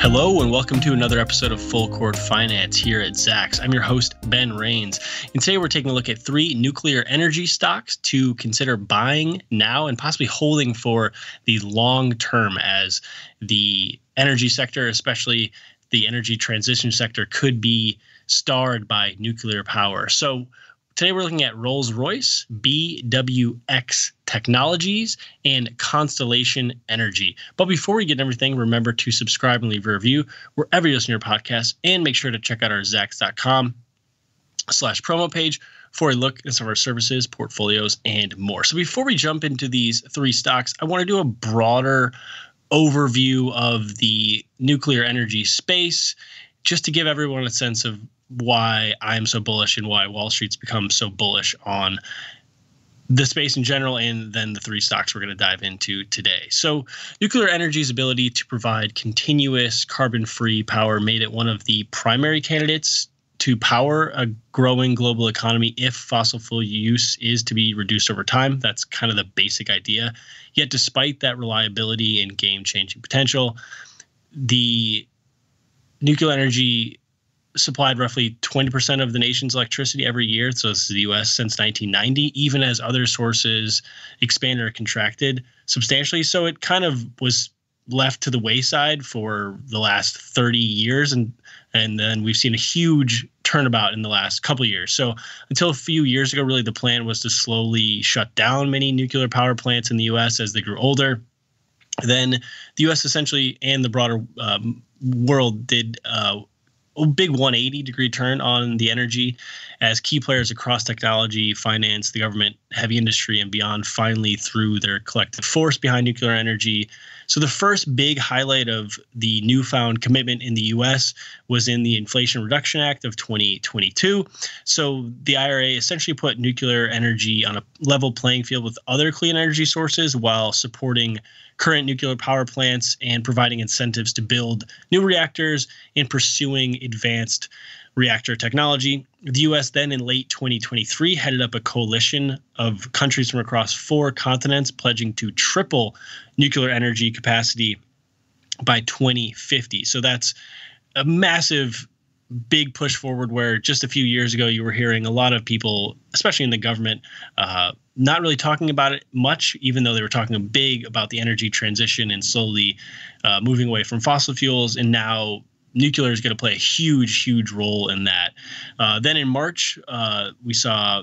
Hello, and welcome to another episode of Full Court Finance here at Zacks. I'm your host, Ben Rains. And today we're taking a look at three nuclear energy stocks to consider buying now and possibly holding for the long term as the energy sector, especially the energy transition sector, could be starred by nuclear power. So, Today we're looking at Rolls Royce, BWX Technologies, and Constellation Energy. But before we get everything, remember to subscribe and leave a review wherever you listen to your podcast, and make sure to check out our Zacks.com slash promo page for a look at some of our services, portfolios, and more. So before we jump into these three stocks, I want to do a broader overview of the nuclear energy space just to give everyone a sense of why I'm so bullish and why Wall Street's become so bullish on the space in general and then the three stocks we're going to dive into today. So, nuclear energy's ability to provide continuous carbon free power made it one of the primary candidates to power a growing global economy if fossil fuel use is to be reduced over time. That's kind of the basic idea. Yet, despite that reliability and game changing potential, the nuclear energy supplied roughly 20% of the nation's electricity every year. So this is the US since 1990, even as other sources expanded or contracted substantially. So it kind of was left to the wayside for the last 30 years and and then we've seen a huge turnabout in the last couple years. So until a few years ago really the plan was to slowly shut down many nuclear power plants in the US as they grew older. Then the US essentially and the broader um, world did uh, big 180 degree turn on the energy as key players across technology, finance, the government, heavy industry, and beyond finally threw their collective force behind nuclear energy. So, the first big highlight of the newfound commitment in the US was in the Inflation Reduction Act of 2022. So, the IRA essentially put nuclear energy on a level playing field with other clean energy sources while supporting current nuclear power plants and providing incentives to build new reactors and pursuing advanced reactor technology. The US then in late 2023 headed up a coalition of countries from across four continents pledging to triple nuclear energy capacity by 2050. So that's a massive big push forward where just a few years ago you were hearing a lot of people especially in the government uh, not really talking about it much, even though they were talking big about the energy transition and slowly uh, moving away from fossil fuels. And now nuclear is going to play a huge, huge role in that. Uh, then in March, uh, we saw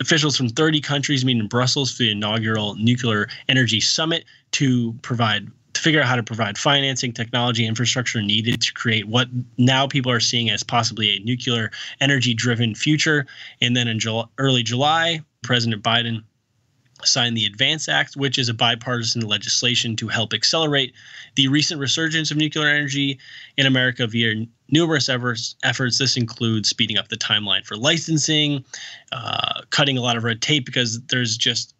officials from 30 countries meet in Brussels for the inaugural nuclear energy summit to provide to figure out how to provide financing, technology, infrastructure needed to create what now people are seeing as possibly a nuclear energy driven future. And then in July, early July, President Biden signed the ADVANCE Act, which is a bipartisan legislation to help accelerate the recent resurgence of nuclear energy in America via numerous efforts. This includes speeding up the timeline for licensing, uh, cutting a lot of red tape because there's just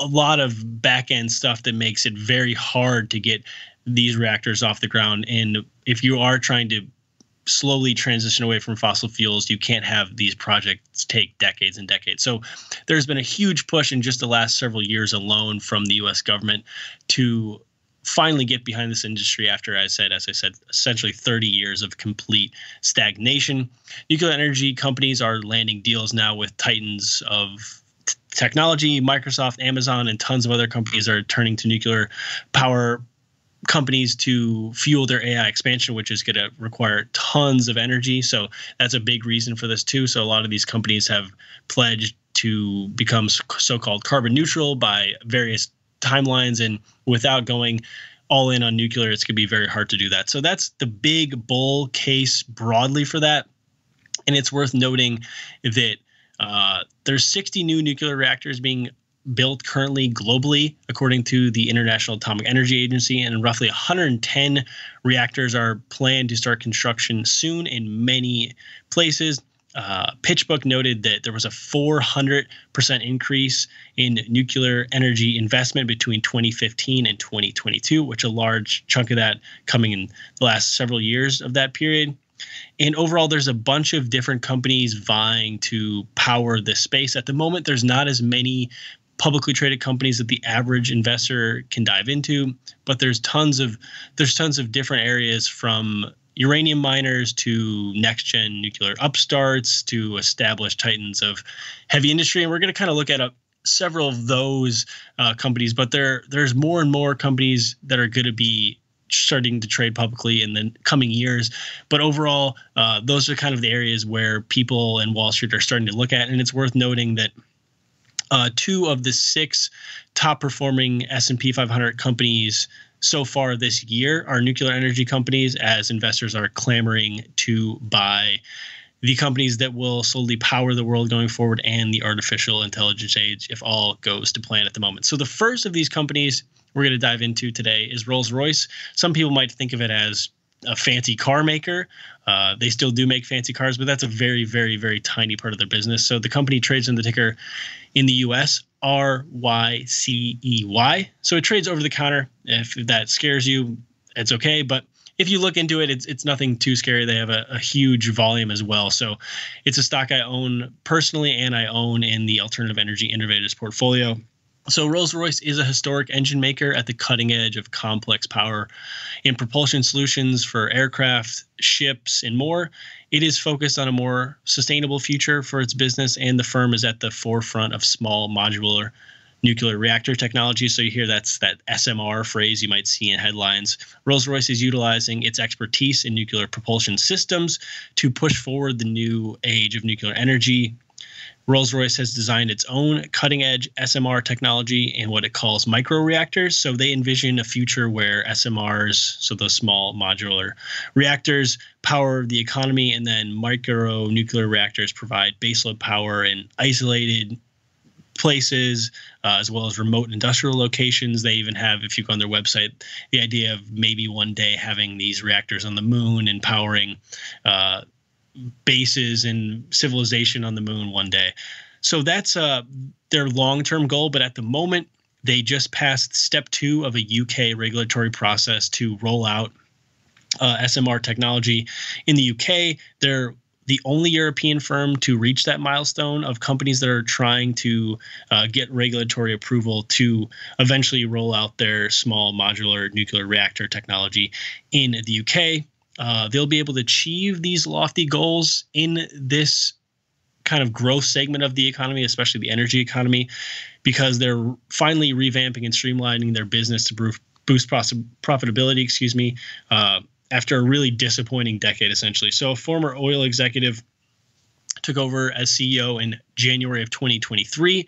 a lot of back end stuff that makes it very hard to get these reactors off the ground. And if you are trying to slowly transition away from fossil fuels, you can't have these projects take decades and decades. So there's been a huge push in just the last several years alone from the US government to finally get behind this industry after I said, as I said, essentially 30 years of complete stagnation. Nuclear energy companies are landing deals now with titans of technology, Microsoft, Amazon, and tons of other companies are turning to nuclear power companies to fuel their AI expansion, which is going to require tons of energy. So that's a big reason for this too. So a lot of these companies have pledged to become so-called carbon neutral by various timelines, and without going all in on nuclear, it's going to be very hard to do that. So that's the big bull case broadly for that. And it's worth noting that uh, there's 60 new nuclear reactors being built currently globally, according to the International Atomic Energy Agency, and roughly 110 reactors are planned to start construction soon in many places. Uh, PitchBook noted that there was a 400% increase in nuclear energy investment between 2015 and 2022, which a large chunk of that coming in the last several years of that period. And overall, there's a bunch of different companies vying to power this space. At the moment, there's not as many publicly traded companies that the average investor can dive into, but there's tons of there's tons of different areas from uranium miners to next gen nuclear upstarts to established titans of heavy industry and we're going to kind of look at a, several of those uh, companies but there there's more and more companies that are going to be starting to trade publicly in the coming years. But overall, uh, those are kind of the areas where people in Wall Street are starting to look at. And it's worth noting that uh, two of the six top performing S&P 500 companies so far this year are nuclear energy companies as investors are clamoring to buy the companies that will slowly power the world going forward and the artificial intelligence age if all goes to plan at the moment. So the first of these companies we're going to dive into today is Rolls Royce. Some people might think of it as a fancy car maker. Uh, they still do make fancy cars, but that's a very, very, very tiny part of their business. So the company trades in the ticker in the US R Y C E Y. So it trades over the counter. If that scares you, it's okay. But if you look into it, it's it's nothing too scary. They have a, a huge volume as well. So it's a stock I own personally and I own in the alternative energy innovators portfolio. So, Rolls Royce is a historic engine maker at the cutting edge of complex power and propulsion solutions for aircraft, ships, and more. It is focused on a more sustainable future for its business, and the firm is at the forefront of small modular nuclear reactor technology. So, you hear that's that SMR phrase you might see in headlines. Rolls Royce is utilizing its expertise in nuclear propulsion systems to push forward the new age of nuclear energy Rolls Royce has designed its own cutting edge SMR technology in what it calls microreactors. So they envision a future where SMRs, so those small modular reactors, power the economy, and then micro nuclear reactors provide baseload power in isolated places uh, as well as remote industrial locations. They even have, if you go on their website, the idea of maybe one day having these reactors on the moon and powering uh, bases and civilization on the moon one day. So that's uh, their long term goal. But at the moment, they just passed step two of a UK regulatory process to roll out uh, SMR technology in the UK. They're the only European firm to reach that milestone of companies that are trying to uh, get regulatory approval to eventually roll out their small modular nuclear reactor technology in the UK uh, they'll be able to achieve these lofty goals in this kind of growth segment of the economy, especially the energy economy, because they're finally revamping and streamlining their business to boost profitability. Excuse me, uh, after a really disappointing decade, essentially. So, a former oil executive took over as CEO in January of 2023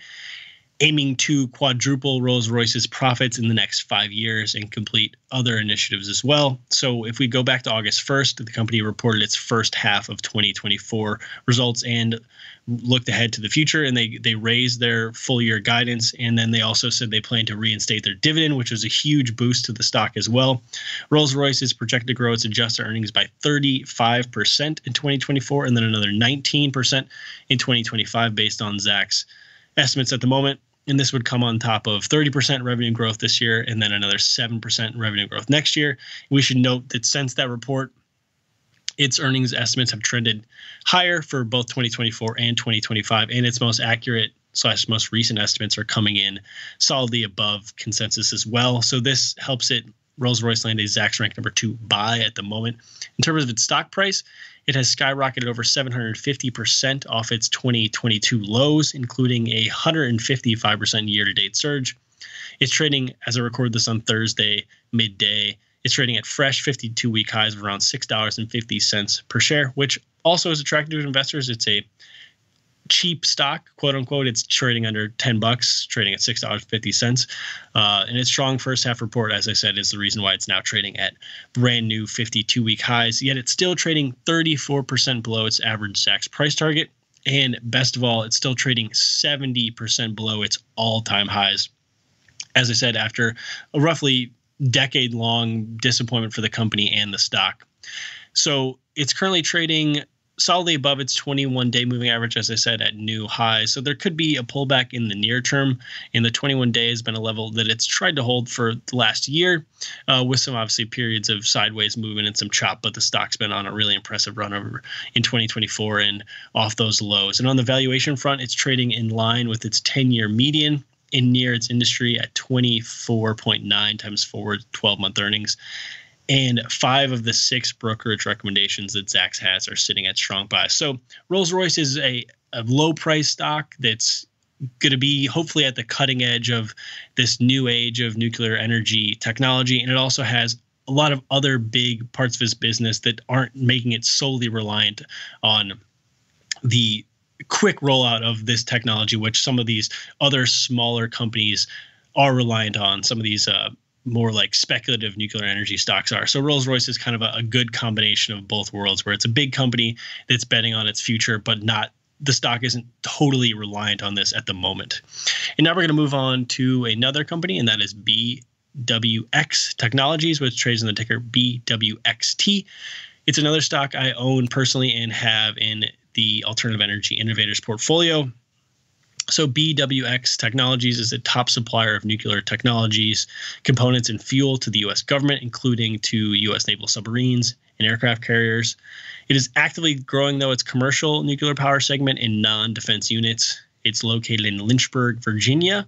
aiming to quadruple Rolls Royce's profits in the next five years and complete other initiatives as well. So, if we go back to August 1st, the company reported its first half of 2024 results and looked ahead to the future and they they raised their full year guidance. And then they also said they plan to reinstate their dividend which was a huge boost to the stock as well. Rolls-royce is projected to grow its adjusted earnings by 35% in 2024 and then another 19% in 2025 based on zacks estimates at the moment and this would come on top of 30% revenue growth this year and then another 7% revenue growth next year. We should note that since that report, its earnings estimates have trended higher for both 2024 and 2025, and its most accurate slash most recent estimates are coming in solidly above consensus as well. So this helps it Rolls Royce land a Zacks rank number two buy at the moment. In terms of its stock price, it has skyrocketed over 750% off its 2022 lows, including a 155% year to date surge. It's trading, as I record this on Thursday, midday. It's trading at fresh 52 week highs of around $6.50 per share, which also is attractive to investors. It's a cheap stock, quote unquote. It's trading under 10 bucks, trading at $6.50. Uh, and its strong first half report, as I said, is the reason why it's now trading at brand new 52 week highs. Yet it's still trading 34% below its average Zacks price target. And best of all, it's still trading 70% below its all time highs. As I said, after a roughly decade long disappointment for the company and the stock. So it's currently trading solidly above its 21 day moving average, as I said, at new highs. So there could be a pullback in the near term. And the 21 day has been a level that it's tried to hold for the last year, uh, with some obviously periods of sideways movement and some chop. But the stock's been on a really impressive run over in 2024 and off those lows. And on the valuation front, it's trading in line with its 10 year median in near its industry at 24.9 times forward 12 month earnings. And five of the six brokerage recommendations that Zacks has are sitting at strong buys. So Rolls Royce is a, a low price stock that's going to be hopefully at the cutting edge of this new age of nuclear energy technology. And it also has a lot of other big parts of his business that aren't making it solely reliant on the quick rollout of this technology, which some of these other smaller companies are reliant on. Some of these uh, more like speculative nuclear energy stocks are. So Rolls Royce is kind of a, a, good combination of both worlds, where it's a big company that's betting on its future, but not the stock isn't totally reliant on this at the moment. And now we're going to move on to another company, and that is BWX Technologies, which trades in the ticker BWXT. It's another stock I own personally and have in the Alternative Energy Innovators portfolio. So, BWX Technologies is a top supplier of nuclear technologies, components, and fuel to the U.S. government, including to U.S. naval submarines and aircraft carriers. It is actively growing, though, its commercial nuclear power segment in non defense units. It's located in Lynchburg, Virginia,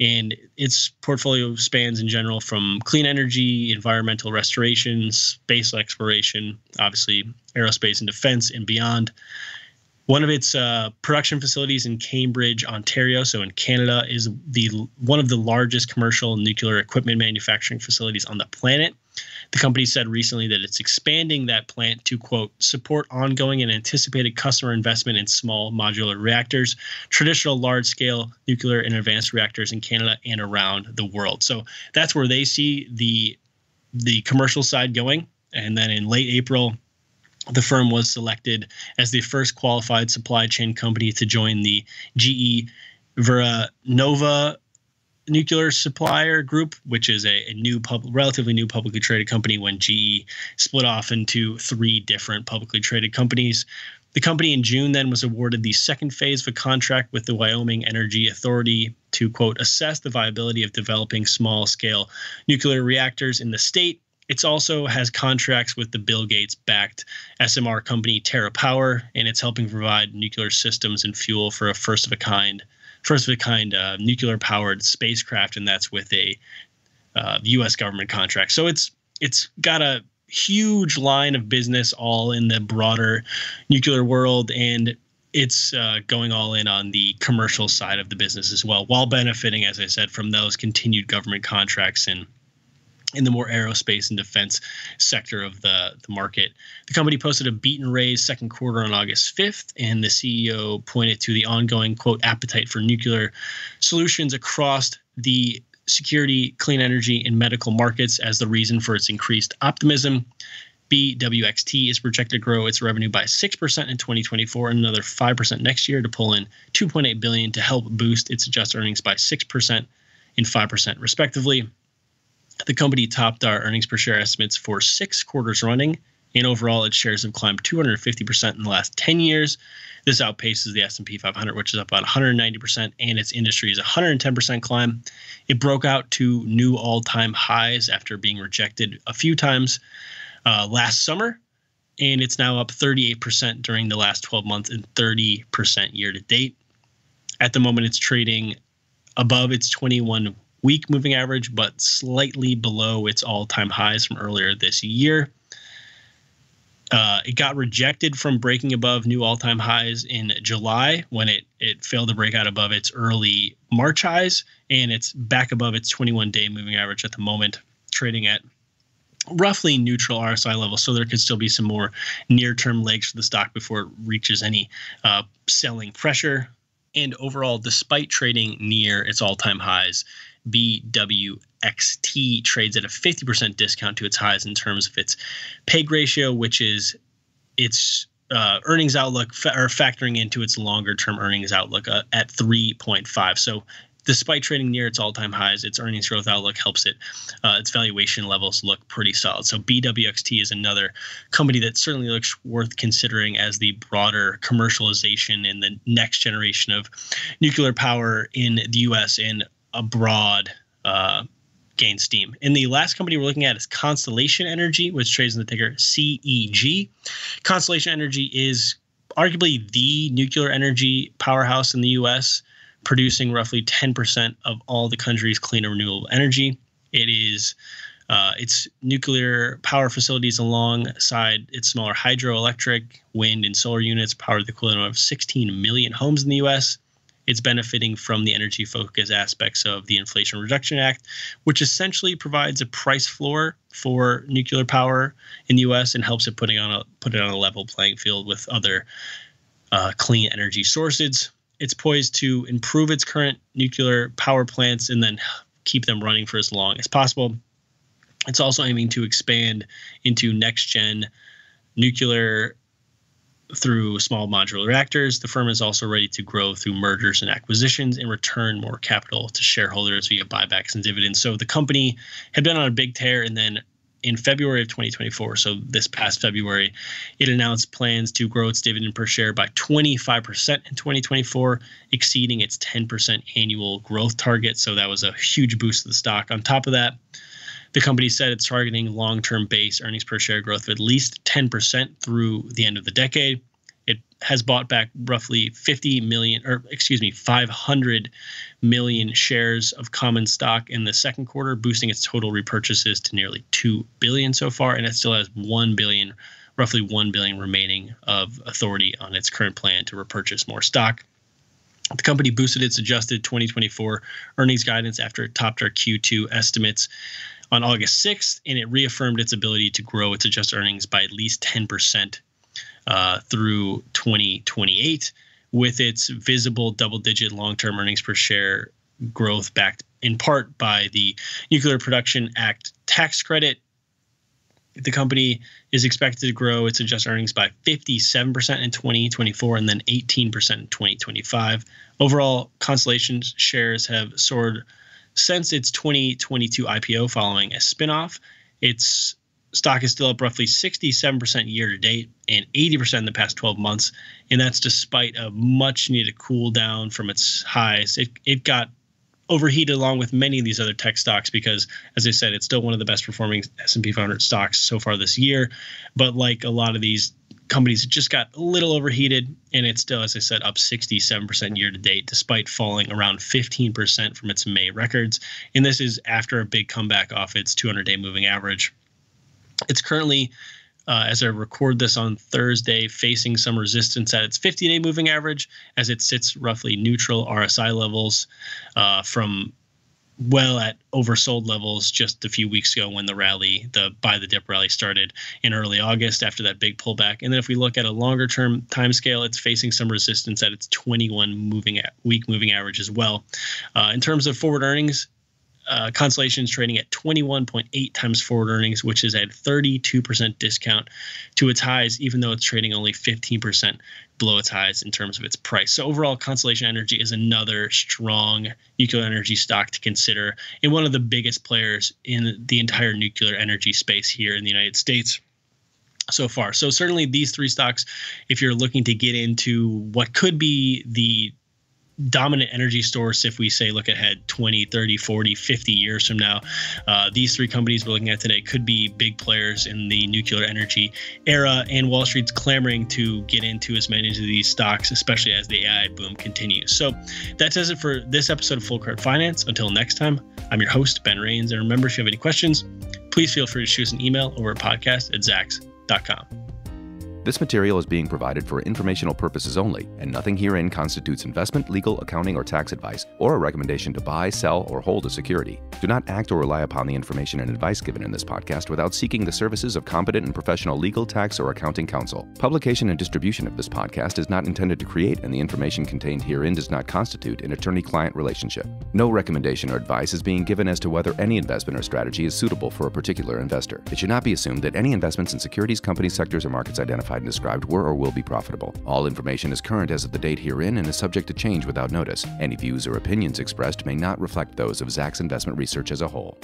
and its portfolio spans in general from clean energy, environmental restoration, space exploration, obviously aerospace and defense, and beyond. One of its uh, production facilities in Cambridge, Ontario, so in Canada, is the one of the largest commercial nuclear equipment manufacturing facilities on the planet. The company said recently that it's expanding that plant to quote support ongoing and anticipated customer investment in small modular reactors, traditional large-scale nuclear and advanced reactors in Canada and around the world. So that's where they see the the commercial side going. And then in late April, the firm was selected as the first qualified supply chain company to join the GE Vernova nuclear supplier group, which is a, a new pub, relatively new publicly traded company when GE split off into three different publicly traded companies. The company in June then was awarded the second phase of a contract with the Wyoming Energy Authority to quote assess the viability of developing small scale nuclear reactors in the state it also has contracts with the Bill Gates backed SMR company TerraPower, and it's helping provide nuclear systems and fuel for a first of a kind, first of a kind uh, nuclear powered spacecraft, and that's with a uh, U.S. government contract. So it's it's got a huge line of business all in the broader nuclear world, and it's uh, going all in on the commercial side of the business as well, while benefiting, as I said, from those continued government contracts and in the more aerospace and defense sector of the, the market. The company posted a beat and raise second quarter on August 5th, and the CEO pointed to the ongoing, quote, appetite for nuclear solutions across the security, clean energy, and medical markets as the reason for its increased optimism. BWXT is projected to grow its revenue by 6% in 2024 and another 5% next year to pull in 2.8 billion to help boost its adjusted earnings by 6% and 5% respectively. The company topped our earnings per share estimates for six quarters running, and overall, its shares have climbed 250% in the last 10 years. This outpaces the S&P 500, which is up about 190%, and its industry is 110% climb. It broke out to new all-time highs after being rejected a few times uh, last summer, and it's now up 38% during the last 12 months and 30% year to date. At the moment, it's trading above its 21 week moving average, but slightly below its all time highs from earlier this year. Uh, it got rejected from breaking above new all time highs in July when it, it failed to break out above its early March highs, and it's back above its 21 day moving average at the moment, trading at roughly neutral RSI level. So there could still be some more near term legs for the stock before it reaches any uh, selling pressure. And overall, despite trading near its all time highs, BWXT trades at a 50% discount to its highs in terms of its PEG ratio, which is its uh, earnings outlook fa- or factoring into its longer term earnings outlook uh, at 3.5. So, despite trading near its all time highs, its earnings growth outlook helps it, uh, its valuation levels look pretty solid. So, BWXT is another company that certainly looks worth considering as the broader commercialization in the next generation of nuclear power in the US and abroad uh, gain steam. And the last company we're looking at is Constellation Energy, which trades in the ticker CEG. Constellation Energy is arguably the nuclear energy powerhouse in the U.S. producing roughly 10% of all the country's clean and renewable energy. It is uh, its nuclear power facilities alongside its smaller hydroelectric, wind, and solar units power the equivalent of 16 million homes in the U.S. It's benefiting from the energy focus aspects of the Inflation Reduction Act, which essentially provides a price floor for nuclear power in the U.S. and helps it putting on a put it on a level playing field with other uh, clean energy sources. It's poised to improve its current nuclear power plants and then keep them running for as long as possible. It's also aiming to expand into next gen nuclear through small modular reactors. The firm is also ready to grow through mergers and acquisitions and return more capital to shareholders via buybacks and dividends. So the company had been on a big tear and then in February of 2024, so this past February, it announced plans to grow its dividend per share by 25% in 2024, exceeding its 10% annual growth target. So that was a huge boost to the stock. On top of that, the company said it's targeting long term base earnings per share growth of at least 10% through the end of the decade. It has bought back roughly 50 million, or excuse me, 500 million shares of common stock in the second quarter, boosting its total repurchases to nearly 2 billion so far. And it still has 1 billion, roughly 1 billion remaining of authority on its current plan to repurchase more stock. The company boosted its adjusted 2024 earnings guidance after it topped our Q2 estimates on August 6th, and it reaffirmed its ability to grow its adjusted earnings by at least 10% uh, through 2028, with its visible double digit long term earnings per share growth backed in part by the Nuclear Production Act tax credit. The company is expected to grow its adjusted earnings by 57% in 2024 and then 18% in 2025. Overall, Constellation's shares have soared since its 2022 IPO following a spinoff, its stock is still up roughly 67% year to date and 80% in the past 12 months. And that's despite a much needed cool down from its highs. It, it got overheated along with many of these other tech stocks because as i said it's still one of the best performing s&p 500 stocks so far this year but like a lot of these companies just got a little overheated and it's still as i said up 67% year to date despite falling around 15% from its may records. And this is after a big comeback off its 200 day moving average. It's currently uh, as I record this on Thursday, facing some resistance at its 50 day moving average as it sits roughly neutral RSI levels uh, from well at oversold levels just a few weeks ago when the rally, the buy the dip rally started in early August after that big pullback. And then if we look at a longer term time scale, it's facing some resistance at its 21 moving week moving average as well. Uh, in terms of forward earnings, uh, Constellation is trading at 21.8 times forward earnings, which is at 32% discount to its highs, even though it's trading only 15% below its highs in terms of its price. So overall, Constellation Energy is another strong nuclear energy stock to consider and one of the biggest players in the entire nuclear energy space here in the United States so far. So certainly these three stocks, if you're looking to get into what could be the dominant energy source if we say look ahead 20 30 40 50 years from now. Uh, these three companies we're looking at today could be big players in the nuclear energy era and wall street's clamoring to get into as many of these stocks especially as the ai boom continues. So that does it for this episode of full court finance. Until next time i'm your host ben rains. And remember if you have any questions please feel free to shoot us an email over at podcast at zacks.com this material is being provided for informational purposes only, and nothing herein constitutes investment, legal, accounting, or tax advice, or a recommendation to buy, sell, or hold a security. Do not act or rely upon the information and advice given in this podcast without seeking the services of competent and professional legal, tax, or accounting counsel. Publication and distribution of this podcast is not intended to create, and the information contained herein does not constitute an attorney client relationship. No recommendation or advice is being given as to whether any investment or strategy is suitable for a particular investor. It should not be assumed that any investments in securities, companies, sectors, or markets identified identified and described were or will be profitable. All information is current as of the date herein and is subject to change without notice. Any views or opinions expressed may not reflect those of Zacks Investment Research as a whole.